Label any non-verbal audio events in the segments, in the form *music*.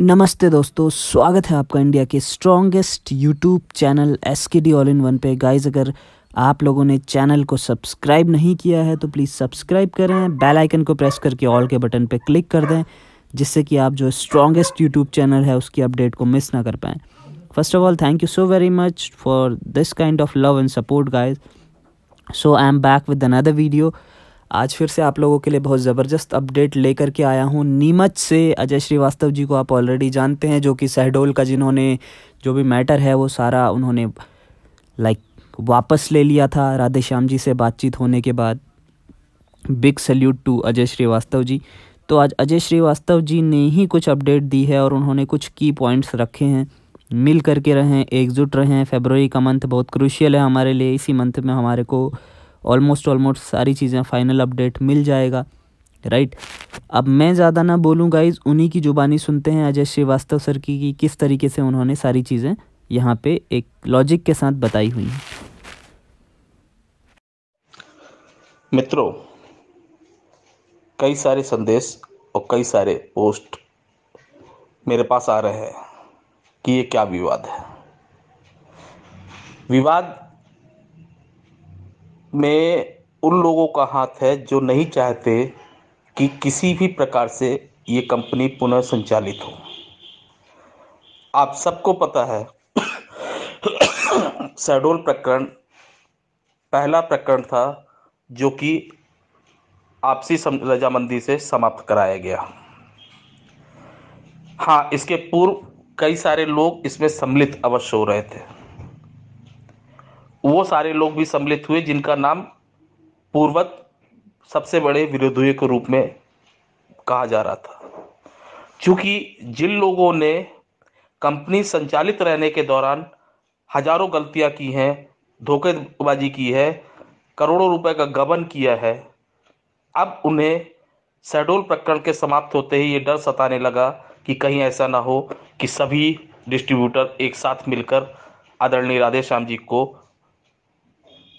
नमस्ते दोस्तों, स्वागत है आपका इंडिया के strongest YouTube channel S K D all in one पे। गाइज़ अगर आप लोगों ने चैनल को सब्सक्राइब नहीं किया है तो प्लीज़ सब्सक्राइब करें। बेल आइकन को प्रेस करके ऑल के बटन पे क्लिक कर दें, जिससे कि आप जो स्ट्रॉन्गेस्ट यूट्यूब चैनल है, उसकी अपडेट को मिस ना कर पाएँ। First of all thank you so very much for this kind of love and support guys so I am back with another video आज फिर से आप लोगों के लिए बहुत ज़बरदस्त अपडेट लेकर के आया हूँ नीमच से। अजय श्रीवास्तव जी को आप ऑलरेडी जानते हैं, जो कि सहडोल का जिन्होंने जो भी मैटर है, वो सारा उन्होंने लाइक वापस ले लिया था राधे श्याम जी से बातचीत होने के बाद। Big salute to Ajay Shrivastava ji. तो आज अजय श्रीवास्तव जी ने ही कुछ अपडेट दी है और उन्होंने कुछ की पॉइंट्स रखे हैं। मिल करके रहें, एकजुट रहें फेबररी का मंथ बहुत क्रूशियल है हमारे लिए, इसी मंथ में हमारे को ऑलमोस्ट ऑलमोस्ट सारी चीज़ें फाइनल अपडेट मिल जाएगा राइट अब मैं ज़्यादा ना बोलूँ गाइज़ उन्हीं की जुबानी सुनते हैं अजय श्रीवास्तव सर की कि किस तरीके से उन्होंने सारी चीज़ें यहाँ पे एक लॉजिक के साथ बताई हुई हैं। मित्रों, कई सारे संदेश और कई सारे पोस्ट मेरे पास आ रहे हैं कि ये क्या विवाद है। विवाद में उन लोगों का हाथ है जो नहीं चाहते कि किसी भी प्रकार से ये कंपनी पुनः संचालित हो। आप सबको पता है *coughs* शहडोल प्रकरण, पहला प्रकरण था जो कि आपसी रजामंदी से समाप्त कराया गया। हाँ इसके पूर्व कई सारे लोग इसमें सम्मिलित अवश्य हो रहे थे। वो सारे लोग भी सम्मिलित हुए, जिनका नाम पूर्वत सबसे बड़े विरोधियों के रूप में कहा जा रहा था। क्योंकि जिन लोगों ने कंपनी संचालित रहने के दौरान हज़ारों गलतियाँ की हैं, धोखेबाजी की है, करोड़ों रुपए का गबन किया है, अब उन्हें शहडोल प्रकरण के समाप्त होते ही ये डर सताने लगा कि कहीं ऐसा ना हो कि सभी डिस्ट्रीब्यूटर एक साथ मिलकर आदरणीय राधे श्याम जी को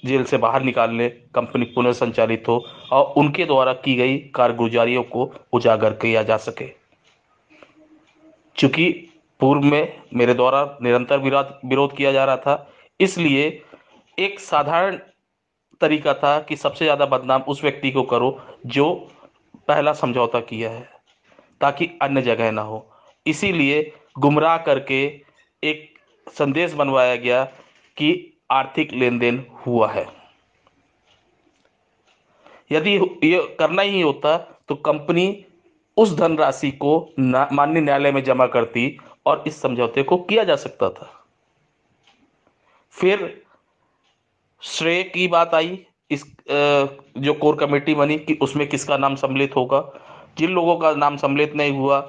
जेल से बाहर निकालने, कंपनी पुनः संचालित हो और उनके द्वारा की गई कारगुजारियों को उजागर किया जा सके। चूँकि पूर्व में मेरे द्वारा निरंतर विरोध विरोध किया जा रहा था, इसलिए एक साधारण तरीका था कि सबसे ज़्यादा बदनाम उस व्यक्ति को करो जो पहला समझौता किया है, ताकि अन्य जगह ना हो। इसीलिए गुमराह करके एक संदेश बनवाया गया कि आर्थिक लेन देन हुआ है। यदि ये करना ही होता तो कंपनी उस धनराशि को माननीय न्यायालय में जमा करती और इस समझौते को किया जा सकता था। फिर श्रेय की बात आई, इस जो कोर कमेटी बनी कि उसमें किसका नाम सम्मिलित होगा। जिन लोगों का नाम सम्मिलित नहीं हुआ,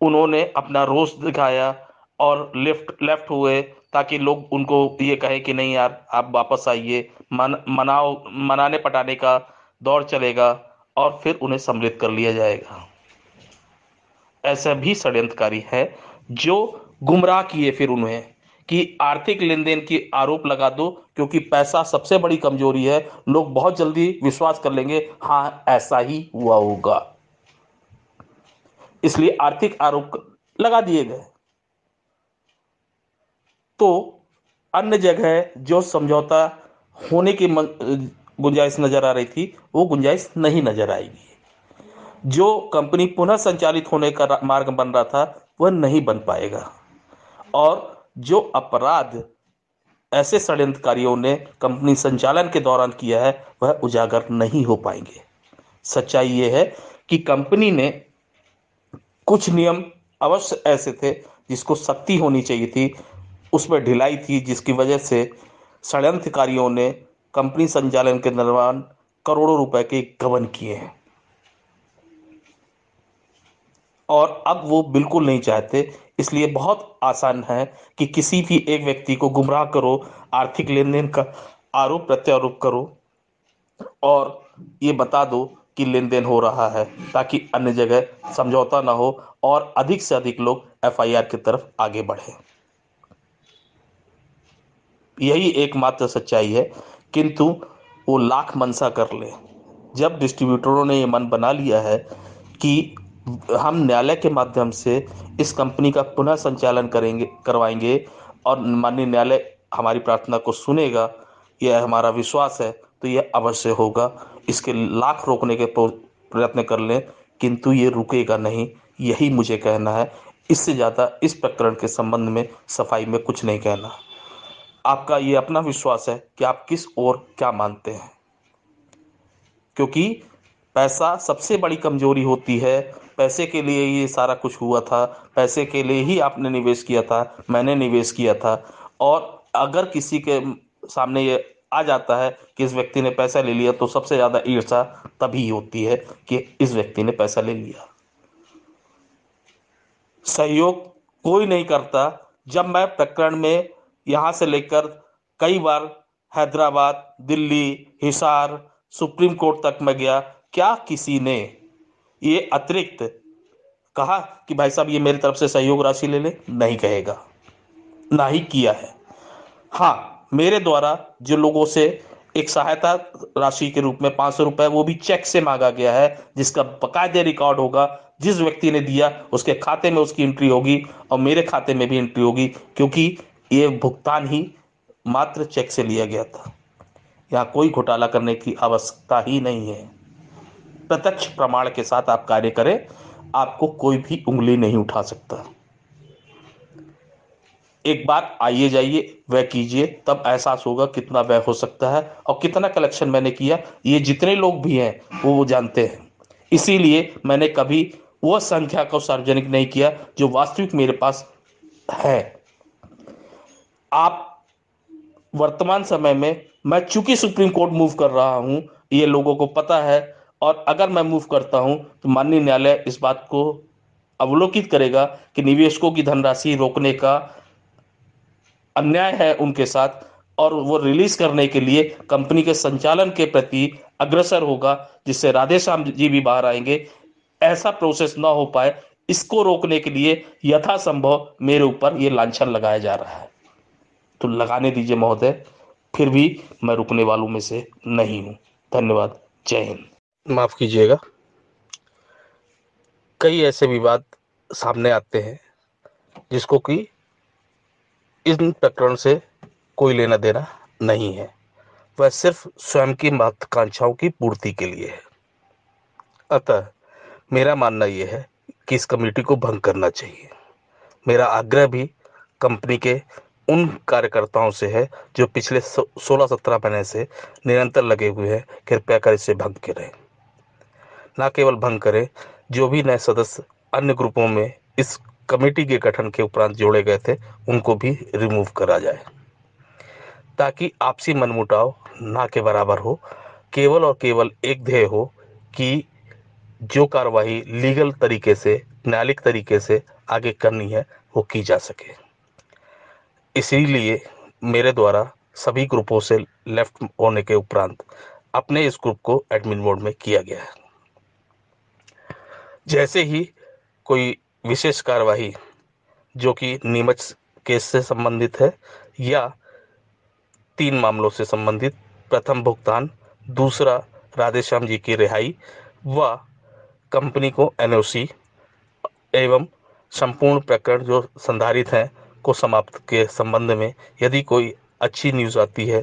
उन्होंने अपना रोष दिखाया और लेफ़्ट लेफ़्ट हुए ताकि लोग उनको ये कहे कि नहीं यार, आप वापस आइए, मन, मनाओ, मनाने पटाने का दौर चलेगा और फिर उन्हें सम्मिलित कर लिया जाएगा। ऐसा भी षड्यंत्रकारी है जो गुमराह किए फिर उन्हें कि आर्थिक लेन देन की आरोप लगा दो, क्योंकि पैसा सबसे बड़ी कमज़ोरी है, लोग बहुत जल्दी विश्वास कर लेंगे हाँ ऐसा ही हुआ होगा। इसलिए आर्थिक आरोप लगा दिए गए। तो अन्य जगह जो समझौता होने की गुंजाइश नज़र आ रही थी, वो गुंजाइश नहीं नज़र आएगी। जो कंपनी पुनः संचालित होने का मार्ग बन रहा था, वह नहीं बन पाएगा। और जो अपराध ऐसे षड्यंत्रकारियों ने कंपनी संचालन के दौरान किया है, वह उजागर नहीं हो पाएँगे। सच्चाई ये है कि कंपनी ने कुछ नियम अवश्य ऐसे थे जिसको सख्ती होनी चाहिए थी उसमें ढिलाई थी, जिसकी वजह से षड्यंत्रकारियों ने कंपनी संचालन के दौरान करोड़ों रुपए के गबन किए हैं। और अब वो बिल्कुल नहीं चाहते, इसलिए बहुत आसान है कि किसी भी एक व्यक्ति को गुमराह करो, आर्थिक लेन देन का आरोप प्रत्यारोप करो और ये बता दो कि लेन देन हो रहा है, ताकि अन्य जगह समझौता ना हो और अधिक से अधिक लोग एफआईआर की तरफ़ आगे बढ़े। यही एकमात्र सच्चाई है। किंतु वो लाख मनसा कर ले। जब डिस्ट्रीब्यूटरों ने ये मन बना लिया है कि हम न्यायालय के माध्यम से इस कंपनी का पुनः संचालन करेंगे, करवाएँगे और माननीय न्यायालय हमारी प्रार्थना को सुनेगा, यह हमारा विश्वास है तो यह अवश्य होगा। इसके लाख रोकने के प्रयत्न कर लें, किंतु ये रुकेगा नहीं, यही मुझे कहना है। इससे ज़्यादा इस प्रकरण के संबंध में सफ़ाई में कुछ नहीं कहना। आपका ये अपना विश्वास है कि आप किस ओर क्या मानते हैं। क्योंकि पैसा सबसे बड़ी कमज़ोरी होती है। पैसे के लिए ये सारा कुछ हुआ था। पैसे के लिए ही आपने निवेश किया था। मैंने निवेश किया था। और अगर किसी के सामने ये आ जाता है कि इस व्यक्ति ने पैसा ले लिया तो सबसे ज़्यादा ईर्षा तभी होती है कि इस व्यक्ति ने पैसा ले लिया। सहयोग कोई नहीं करता। जब मैं प्रकरण में यहाँ से लेकर कई बार हैदराबाद, दिल्ली, हिसार, सुप्रीम कोर्ट तक में गया। क्या किसी ने ये अतिरिक्त कहा कि भाई साहब, ये मेरी तरफ़ से सहयोग राशि ले ले? नहीं कहेगा। ना ही किया है। हाँ मेरे द्वारा जो लोगों से एक सहायता राशि के रूप में पाँच सौ रुपये वो भी चेक से मांगा गया है, जिसका बकायदे रिकॉर्ड होगा। जिस व्यक्ति ने दिया, उसके खाते में उसकी एंट्री होगी और मेरे खाते में भी एंट्री होगी, क्योंकि ये भुगतान ही मात्र चेक से लिया गया था। यहाँ कोई घोटाला करने की आवश्यकता ही नहीं है। प्रत्यक्ष प्रमाण के साथ आप कार्य करें, आपको कोई भी उंगली नहीं उठा सकता। एक बार आइए जाइए, वह कीजिए, तब एहसास होगा कितना वह हो सकता है और कितना कलेक्शन मैंने किया। ये जितने लोग भी हैं, वो वो जानते हैं। इसीलिए मैंने कभी वह संख्या को सार्वजनिक नहीं किया जो वास्तविक मेरे पास है। आप वर्तमान समय में, मैं चूँकि सुप्रीम कोर्ट मूव कर रहा हूँ, ये लोगों को पता है, और अगर मैं मूव करता हूँ तो माननीय न्यायालय इस बात को अवलोकित करेगा कि निवेशकों की धनराशि रोकने का अन्याय है उनके साथ, और वो रिलीज़ करने के लिए कंपनी के संचालन के प्रति अग्रसर होगा, जिससे राधे श्याम जी भी बाहर आएँगे। ऐसा प्रोसेस ना हो पाए, इसको रोकने के लिए यथासंभव मेरे ऊपर ये लांछन लगाया जा रहा है। तो लगाने दीजिए महोदय, फिर भी मैं रुकने वालों में से नहीं हूँ। धन्यवाद। जय हिंद। माफ़ कीजिएगा। कई ऐसे विवाद सामने आते हैं जिसको कि इन प्रकरण से कोई लेना देना नहीं है। वह सिर्फ़ स्वयं की महत्वाकांक्षाओं की पूर्ति के लिए है। अतः मेरा मानना यह है कि इस कमेटी को भंग करना चाहिए। मेरा आग्रह भी कंपनी के उन कार्यकर्ताओं से है जो पिछले सोलह सत्रह महीने से निरंतर लगे हुए हैं। कृपया कर इसे भंग करें। न केवल भंग करें, जो भी नए सदस्य अन्य ग्रुपों में इस कमेटी के गठन के उपरांत जोड़े गए थे, उनको भी रिमूव करा जाए। ताकि आपसी मनमुटाव ना के बराबर हो, केवल और केवल एक ध्येय हो कि जो कार्रवाई लीगल तरीके से न्यायालिक तरीके से आगे करनी है, वो की जा सके। इसीलिए मेरे द्वारा सभी ग्रुपों से लेफ़्ट होने के उपरांत अपने इस ग्रुप को एडमिन मोड में किया गया है। जैसे ही कोई विशेष कार्यवाही, जो कि नीमच केस से संबंधित है, या तीन मामलों से संबंधित, प्रथम भुगतान, दूसरा राधेश्याम जी की रिहाई, व कंपनी को एनओसी एवं संपूर्ण प्रकरण जो संधारित हैं को समाप्त के संबंध में यदि कोई अच्छी न्यूज़ आती है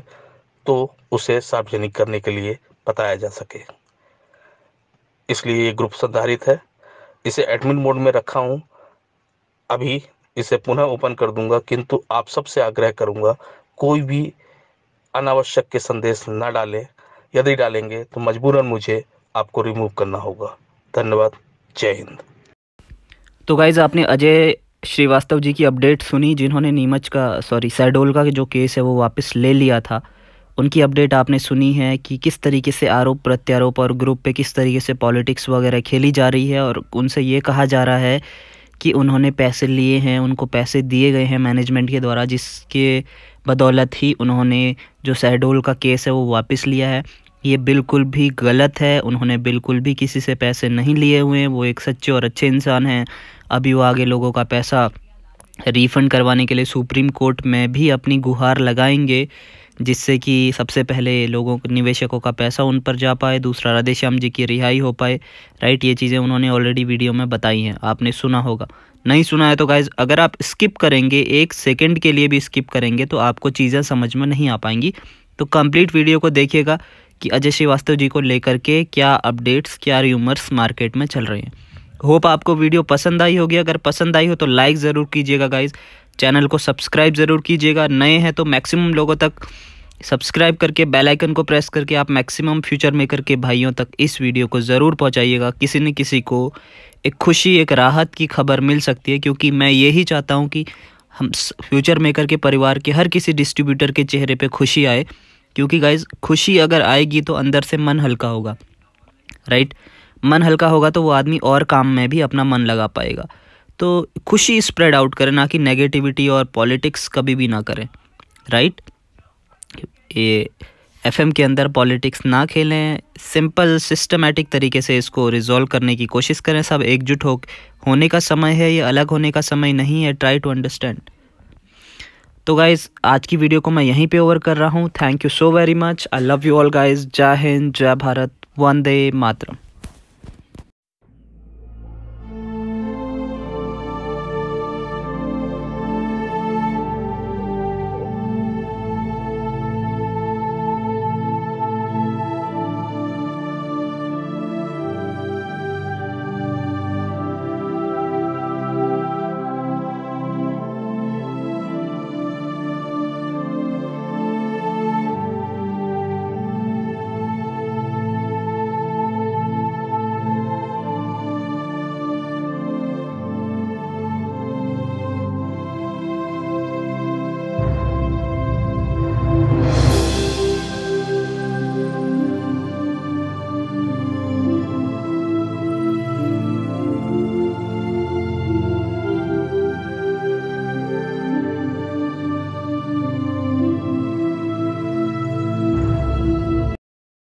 तो उसे सार्वजनिक करने के लिए बताया जा सके। इसलिए ये ग्रुप संधारित है। इसे एडमिन मोड में रखा हूँ। अभी इसे पुनः ओपन कर दूँगा, किंतु आप सबसे आग्रह करूँगा, कोई भी अनावश्यक के संदेश न डालें। यदि डालेंगे तो मजबूरन मुझे आपको रिमूव करना होगा। धन्यवाद। जय हिंद। तो गाइज़, आपने अजय श्रीवास्तव जी की अपडेट सुनी, जिन्होंने नीमच का सॉरी सैडोल का जो केस है वो वापस ले लिया था, उनकी अपडेट आपने सुनी है कि किस तरीके से आरोप प्रत्यारोप और ग्रुप पे किस तरीके से पॉलिटिक्स वगैरह खेली जा रही है, और उनसे ये कहा जा रहा है कि उन्होंने पैसे लिए हैं, उनको पैसे दिए गए हैं मैनेजमेंट के द्वारा, जिसके बदौलत ही उन्होंने जो सैडोल का केस है वो वापस लिया है। ये बिल्कुल भी गलत है, उन्होंने बिल्कुल भी किसी से पैसे नहीं लिए हुए हैं, वो एक सच्चे और अच्छे इंसान हैं अभी वो आगे लोगों का पैसा रिफ़ंड करवाने के लिए सुप्रीम कोर्ट में भी अपनी गुहार लगाएँगे, जिससे कि सबसे पहले लोगों, निवेशकों का पैसा उन पर जा पाए, दूसरा राधेश्याम जी की रिहाई हो पाए। राइट, ये चीज़ें उन्होंने ऑलरेडी वीडियो में बताई हैं, आपने सुना होगा। नहीं सुना है तो गाइज़ अगर आप स्किप करेंगे, एक सेकंड के लिए भी स्किप करेंगे तो आपको चीज़ें समझ में नहीं आ पाएँगी। तो कंप्लीट वीडियो को देखिएगा कि अजय श्रीवास्तव जी को लेकर के क्या अपडेट्स क्या र्यूमर्स मार्केट में चल रहे हैं। होप आपको वीडियो पसंद आई होगी। अगर पसंद आई हो तो लाइक ज़रूर कीजिएगा गाइज़ चैनल को सब्सक्राइब ज़रूर कीजिएगा। नए हैं तो मैक्सिमम लोगों तक सब्सक्राइब करके बेल आइकन को प्रेस करके, आप मैक्सिमम फ्यूचर मेकर के भाइयों तक इस वीडियो को ज़रूर पहुंचाइएगा। किसी न किसी को एक खुशी, एक राहत की खबर मिल सकती है, क्योंकि मैं यही चाहता हूँ कि हम फ्यूचर मेकर के परिवार के, हर किसी डिस्ट्रीब्यूटर के चेहरे पे खुशी आए। क्योंकि गाइज़ खुशी अगर आएगी तो अंदर से मन हल्का होगा। राइट मन हल्का होगा तो वो आदमी और काम में भी अपना मन लगा पाएगा। तो खुशी स्प्रेड आउट करें, ना कि नेगेटिविटी और पॉलिटिक्स कभी भी ना करें राइट ये एफएम के अंदर पॉलिटिक्स ना खेलें सिंपल सिस्टमेटिक तरीके से इसको रिजॉल्व करने की कोशिश करें। सब एकजुट हो, होने का समय है ये अलग होने का समय नहीं है ट्राई टू अंडरस्टैंड तो गाइज़ आज की वीडियो को मैं यहीं पे ओवर कर रहा हूँ। Thank you so very much I love you all guys जय हिंद, जय भारत. वंदे मातरम.